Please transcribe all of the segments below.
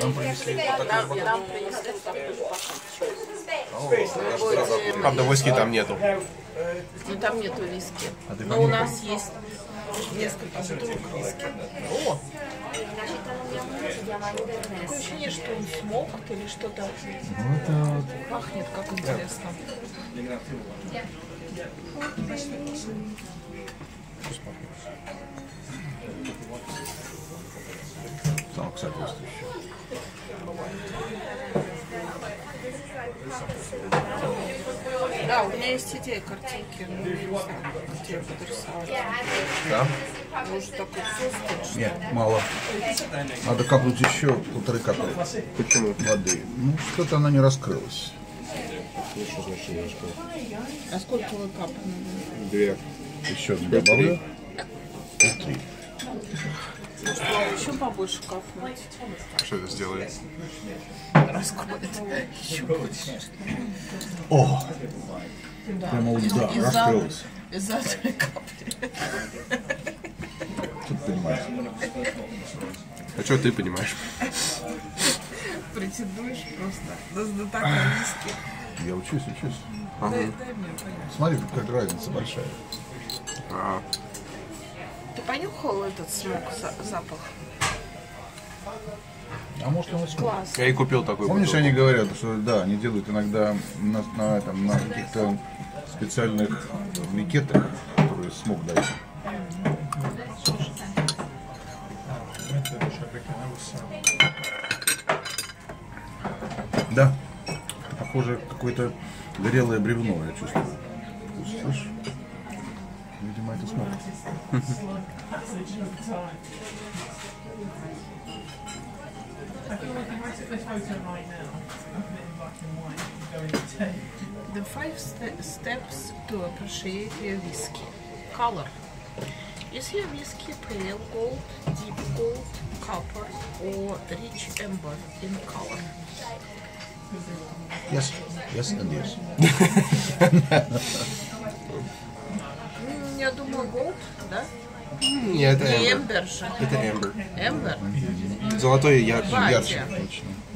Нам принесли вот такой Нам. Правда, виски там нету. Ну там нету виски. А Но у нас есть несколько бутылок виски. О! Такое ощущение, что он смокт или что-то Ну, это пахнет, как интересно. Да, у меня есть идея картинки. Ну, не знаю, где я буду рисовать. Да? Может, такой соус Нет, мало. Надо капнуть еще полторы капли Почему? воды. Ну, что-то она не раскрылась. А сколько вы капнули? Две. Еще добавлю. И три. Еще побольше капнуть. Что это сделает? Раскроет. Еще больше. О! Прямо вот, да, Из-за раскрылась. из-за одной капли. Тут понимаешь. А что ты понимаешь? Претендуешь просто на знатока виски. Я учусь, учусь. Дай, дай мне понять. Смотри, как разница большая. А, Ты понюхал этот смог, за- запах? А может он. Класс. я и купил такой. Помнишь, бутылку. они говорят, что да, они делают иногда на, на, этом, на каких-то специальных микетах, которые смог дают. Да, похоже, какое-то горелое бревно, я чувствую. You The five steps to appreciate your whiskey. Color. Is your whiskey pale gold, deep gold, copper, or rich amber in color? Yes, yes, and yes. Нет, это Не Эмбер. Это Эмбер. Amber? Золотой ярче. Ярче.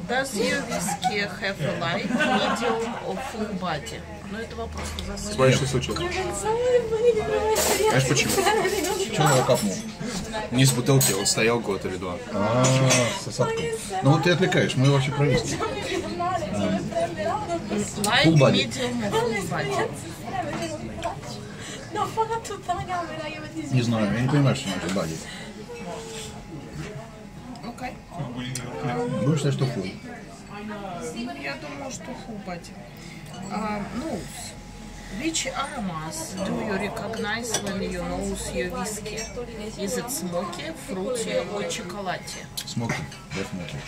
Does your whiskey have a light, medium or full body? Ну, это вопрос на засыпку. Смотри, что случилось. Знаешь почему? Чего я капнул? Низ бутылки, он стоял год или два. А, с осадком. Ну вот ты отвлекаешь, мы вообще про виски. Light, Full body. medium or full body? No, fan tutta la camera io ti Не знаю, я не понимаю, что надо бади. Окей. Будешь считать, что фул. Я думаю, что body. Uh, nose. Which aromas do you recognize when you nose your whiskey? Is it smoky, fruity or chocolatey? Смоки, definitely.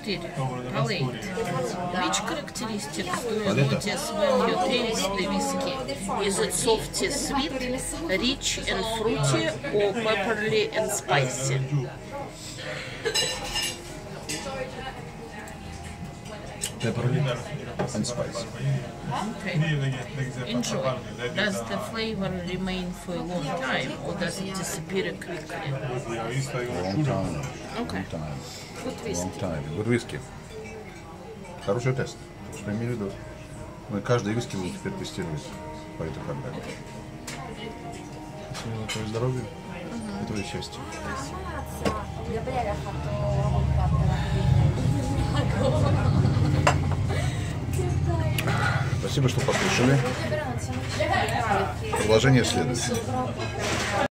4. Palate. Which characteristics do you Palette. notice when you taste the whiskey? Is it softy, sweet, rich and fruity, or peppery and spicy? Pepperly and spice. Okay. Enjoy. Does the flavor remain for a long time or does it disappear quickly? Long time. Okay. Long time. Good Long whiskey. time. Good whisky. Хороший тест. Что имею в виду? Мы каждый виски будем теперь тестировать по этой программе. Спасибо за твое здоровье и твое счастье. Gabriele Спасибо, что послушали. Продолжение следует.